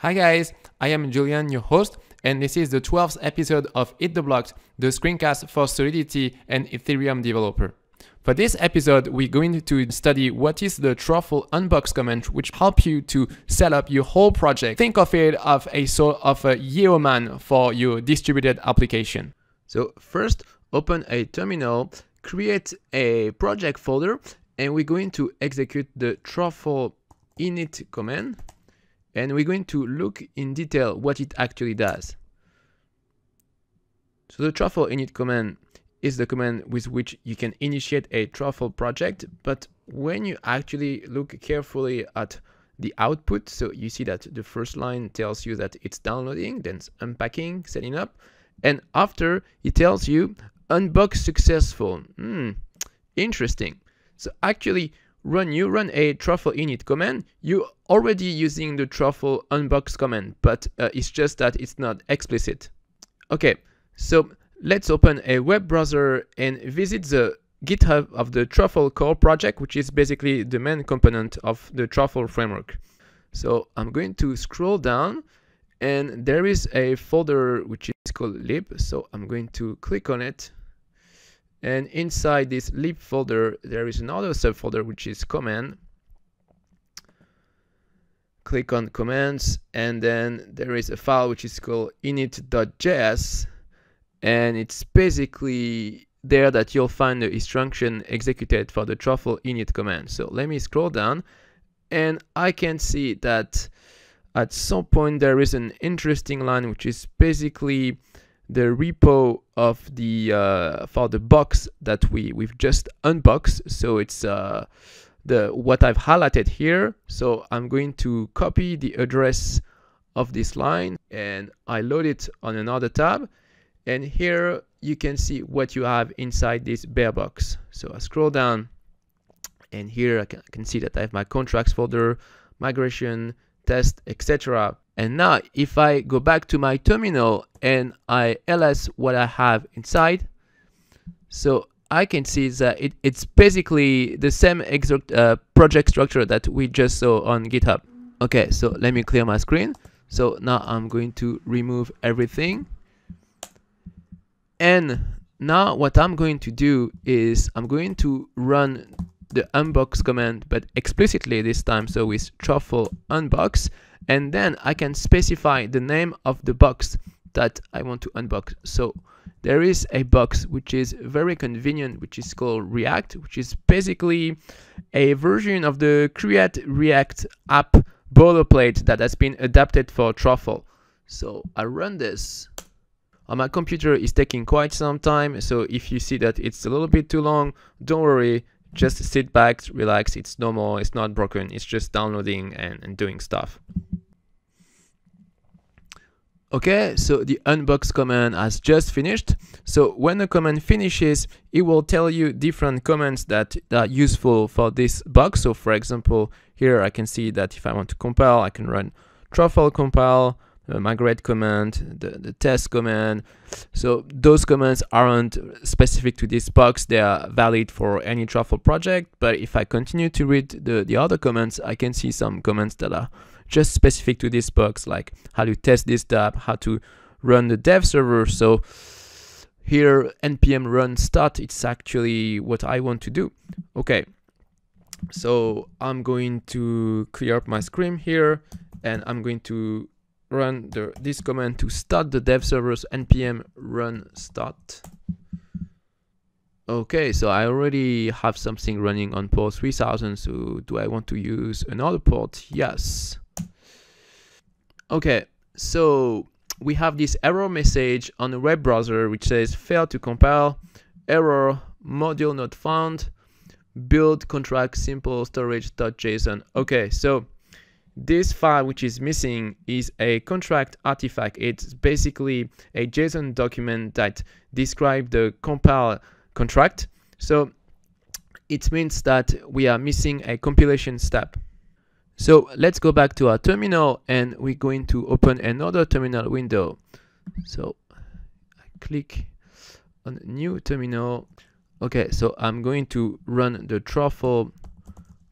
Hi guys, I am Julien, your host, and this is the 12th episode of Eat the Blocks, the screencast for Solidity and Ethereum developer. For this episode, we're going to study what is the truffle unbox command, which help you to set up your whole project. Think of it of a sort of a yeoman for your distributed application. So first, open a terminal, create a project folder, and we're going to execute the truffle init command and we're going to look in detail what it actually does. So the truffle init command is the command with which you can initiate a truffle project, but when you actually look carefully at the output, so you see that the first line tells you that it's downloading, then it's unpacking, setting up, and after it tells you unbox successful. Hmm, interesting. So actually, run you run a truffle init command, you already using the truffle unbox command, but uh, it's just that it's not explicit. Okay, so let's open a web browser and visit the GitHub of the Truffle core project, which is basically the main component of the Truffle framework. So I'm going to scroll down and there is a folder which is called lib. So I'm going to click on it and inside this lib folder, there is another subfolder which is command. Click on commands, and then there is a file which is called init.js, and it's basically there that you'll find the instruction executed for the truffle init command. So let me scroll down, and I can see that at some point there is an interesting line which is basically the repo of the uh, for the box that we we've just unboxed. So it's uh, the what I've highlighted here. So I'm going to copy the address of this line and I load it on another tab. And here you can see what you have inside this bare box. So I scroll down and here I can, I can see that I have my contracts folder, migration, test, etc. And now if I go back to my terminal and I ls what I have inside, so I can see that it, it's basically the same exact uh, project structure that we just saw on GitHub. Okay, so let me clear my screen. So now I'm going to remove everything. And now what I'm going to do is I'm going to run the unbox command, but explicitly this time, so with truffle unbox and then I can specify the name of the box that I want to unbox. So there is a box which is very convenient, which is called React, which is basically a version of the Create React app boilerplate that has been adapted for Truffle. So I run this. On my computer is taking quite some time, so if you see that it's a little bit too long, don't worry, just sit back, relax, it's normal, it's not broken, it's just downloading and, and doing stuff. Okay, so the unbox command has just finished. So when the command finishes, it will tell you different commands that are useful for this box. So for example, here I can see that if I want to compile, I can run truffle compile, uh, migrate command, the, the test command. So those commands aren't specific to this box. They are valid for any truffle project. But if I continue to read the, the other commands, I can see some commands that are just specific to this box, like how to test this tab, how to run the dev server. So here npm run start, it's actually what I want to do. Okay, so I'm going to clear up my screen here and I'm going to run the, this command to start the dev servers npm run start. Okay, so I already have something running on port 3000, so do I want to use another port? Yes. Okay, so we have this error message on the web browser which says failed to compile, error, module not found, build contract simple storage.json. Okay, so this file which is missing is a contract artifact. It's basically a JSON document that describes the compile contract. So it means that we are missing a compilation step. So let's go back to our terminal and we're going to open another terminal window. So I click on new terminal. Okay, so I'm going to run the truffle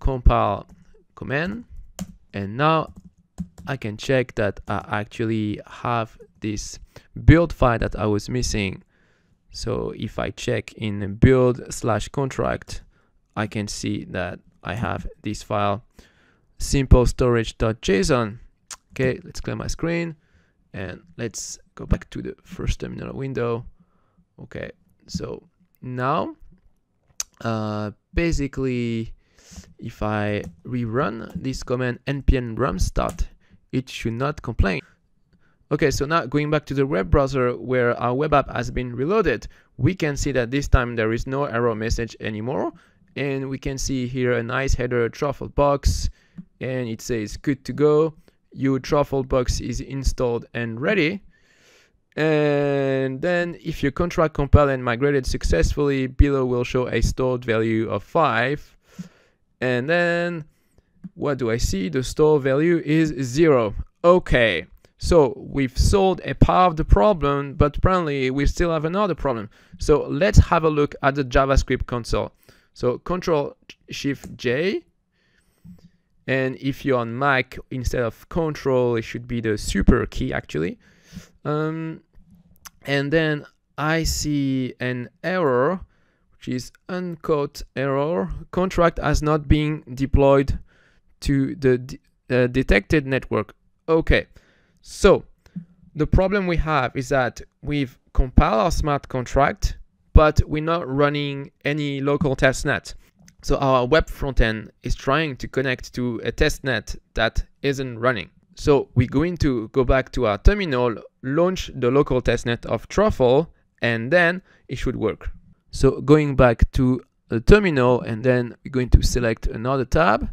compile command and now I can check that I actually have this build file that I was missing. So if I check in build slash contract, I can see that I have this file simple storage.json. Okay, let's clear my screen and let's go back to the first terminal window. Okay, so now uh, basically if I rerun this command npm run start, it should not complain. Okay, so now going back to the web browser where our web app has been reloaded, we can see that this time there is no error message anymore. And we can see here a nice header truffle box and it says good to go. Your truffle box is installed and ready. And then if your contract compiled and migrated successfully, below will show a stored value of 5. And then what do I see? The store value is 0. Okay, so we've solved a part of the problem, but apparently we still have another problem. So let's have a look at the JavaScript console. So Control Shift J. And if you're on Mac, instead of Control, it should be the super key actually. Um, and then I see an error, which is uncaught error. Contract has not been deployed to the uh, detected network. Okay, so the problem we have is that we've compiled our smart contract, but we're not running any local testnet. So our web frontend is trying to connect to a testnet that isn't running. So we're going to go back to our terminal, launch the local testnet of Truffle, and then it should work. So going back to the terminal, and then we're going to select another tab.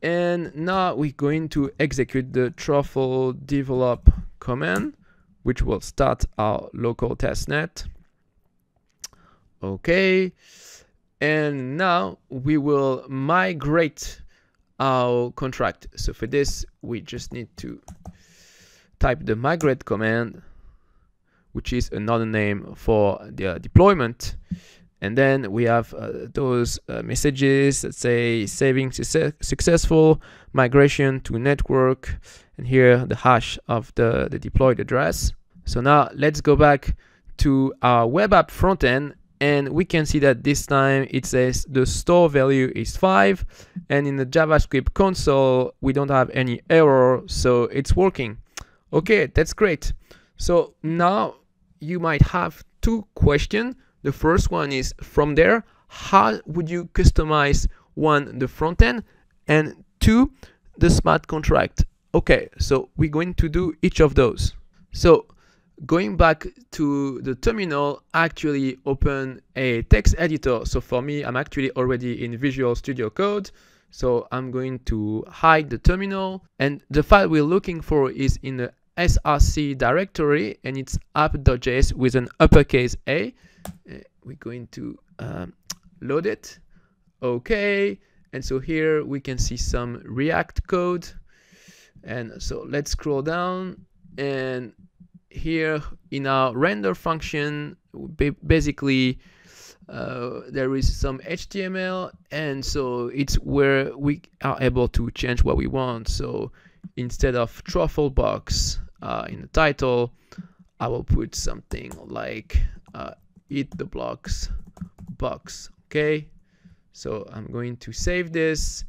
And now we're going to execute the truffle develop command, which will start our local testnet. Okay. And now we will migrate our contract. So for this, we just need to type the migrate command, which is another name for the deployment. And then we have uh, those uh, messages that say saving success successful, migration to network, and here the hash of the, the deployed address. So now let's go back to our web app frontend and we can see that this time it says the store value is 5 and in the JavaScript console we don't have any error so it's working. Okay, that's great. So now you might have two questions the first one is from there, how would you customize one, the front end, and two, the smart contract? Okay, so we're going to do each of those. So going back to the terminal, actually open a text editor. So for me, I'm actually already in Visual Studio Code. So I'm going to hide the terminal and the file we're looking for is in the src directory and it's app.js with an uppercase A. Uh, we're going to um, load it. Okay and so here we can see some react code. And so let's scroll down. And here in our render function basically uh, there is some HTML and so it's where we are able to change what we want. So instead of truffle box uh, in the title I will put something like uh, eat the blocks box okay? So I'm going to save this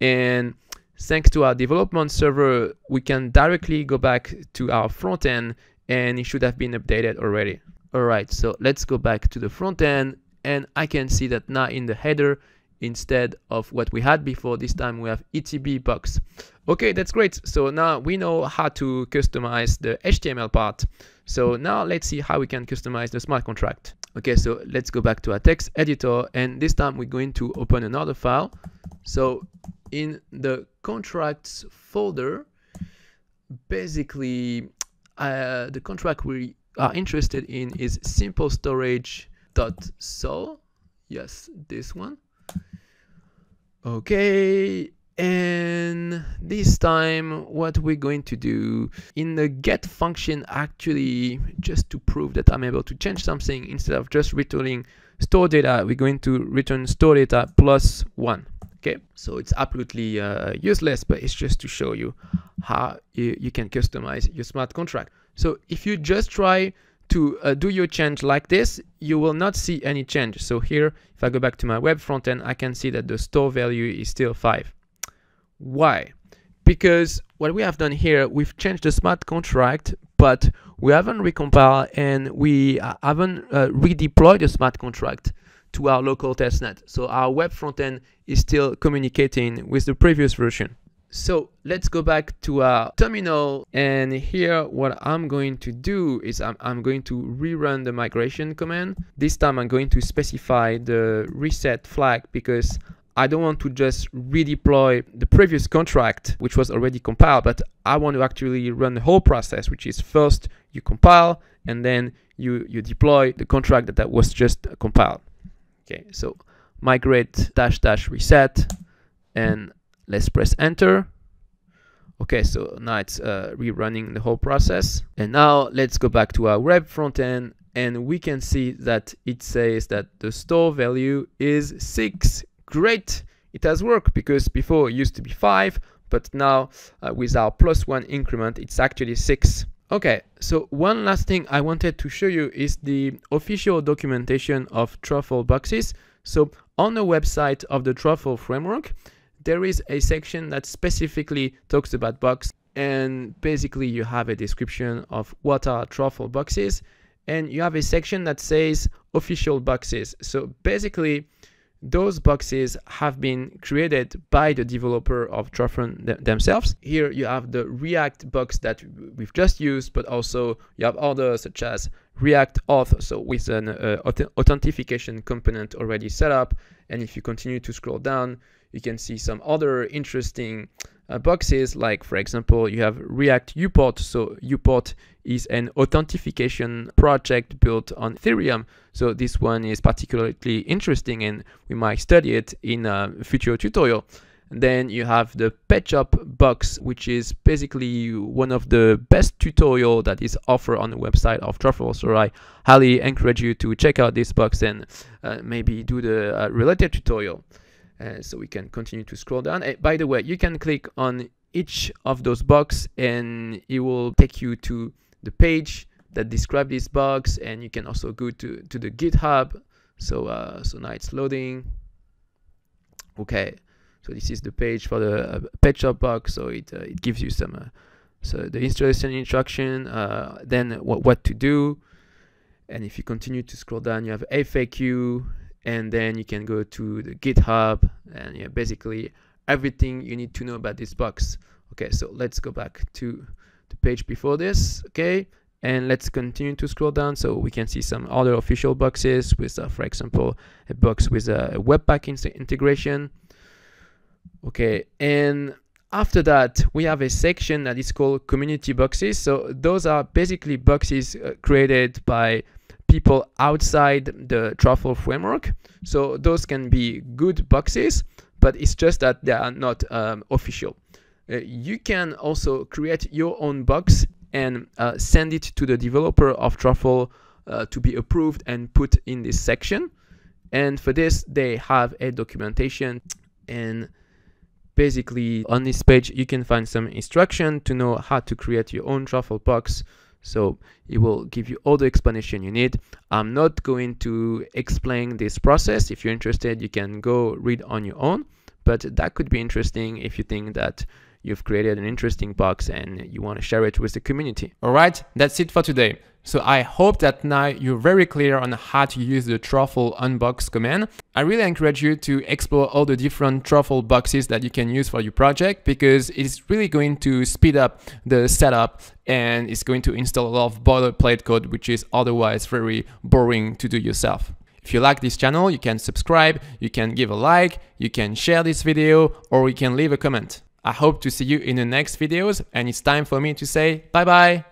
and thanks to our development server we can directly go back to our front end and it should have been updated already. All right so let's go back to the front end and I can see that now in the header instead of what we had before. This time we have etb box. Okay that's great. So now we know how to customize the html part. So now let's see how we can customize the smart contract. Okay so let's go back to our text editor and this time we're going to open another file. So in the contracts folder basically uh, the contract we are interested in is simple storage dot so yes this one okay and this time what we're going to do in the get function actually just to prove that I'm able to change something instead of just returning store data we're going to return store data plus one okay so it's absolutely uh, useless but it's just to show you how you, you can customize your smart contract. So if you just try to uh, do your change like this, you will not see any change. So here, if I go back to my web front end, I can see that the store value is still 5. Why? Because what we have done here, we've changed the smart contract, but we haven't recompiled and we uh, haven't uh, redeployed the smart contract to our local testnet. So our web front end is still communicating with the previous version. So let's go back to our terminal and here what I'm going to do is I'm, I'm, going to rerun the migration command. This time I'm going to specify the reset flag because I don't want to just redeploy the previous contract which was already compiled but I want to actually run the whole process which is first you compile and then you, you deploy the contract that, that was just compiled. Okay, so migrate dash dash reset and let's press enter. Okay so now it's uh, rerunning the whole process. And now let's go back to our web front end and we can see that it says that the store value is 6 great! It has worked because before it used to be 5 but now uh, with our plus 1 increment it's actually 6 Okay, so one last thing I wanted to show you is the official documentation of truffle boxes. So on the website of the truffle framework, there is a section that specifically talks about box and basically you have a description of what are truffle boxes and you have a section that says official boxes. So basically those boxes have been created by the developer of Truffle th themselves. Here you have the React box that we've just used, but also you have others such as React Auth, so with an uh, authentication component already set up. And if you continue to scroll down, you can see some other interesting uh, boxes like for example you have react uport so uport is an authentication project built on ethereum so this one is particularly interesting and we might study it in a future tutorial then you have the PetShop box, which is basically one of the best tutorial that is offered on the website of Truffle. So I highly encourage you to check out this box and uh, maybe do the uh, related tutorial. Uh, so we can continue to scroll down. Uh, by the way, you can click on each of those box and it will take you to the page that describe this box and you can also go to, to the GitHub. So, uh, so now it's loading. Okay, so this is the page for the uh, PetShop box. So it, uh, it gives you some, uh, so the installation instruction, uh, then what, what to do. And if you continue to scroll down, you have FAQ, and then you can go to the github and yeah basically everything you need to know about this box. Okay so let's go back to the page before this okay? And let's continue to scroll down so we can see some other official boxes with uh, for example a box with a webpack integration. Okay and after that we have a section that is called community boxes. So those are basically boxes uh, created by people outside the truffle framework. So those can be good boxes, but it's just that they are not um, official. Uh, you can also create your own box and uh, send it to the developer of Truffle uh, to be approved and put in this section. And for this, they have a documentation and basically on this page, you can find some instruction to know how to create your own Truffle box so it will give you all the explanation you need. I'm not going to explain this process. If you're interested, you can go read on your own, but that could be interesting if you think that you've created an interesting box and you want to share it with the community. All right, that's it for today. So I hope that now you're very clear on how to use the truffle unbox command. I really encourage you to explore all the different truffle boxes that you can use for your project because it's really going to speed up the setup and it's going to install a lot of boilerplate code which is otherwise very boring to do yourself. If you like this channel, you can subscribe, you can give a like, you can share this video, or you can leave a comment. I hope to see you in the next videos and it's time for me to say bye bye.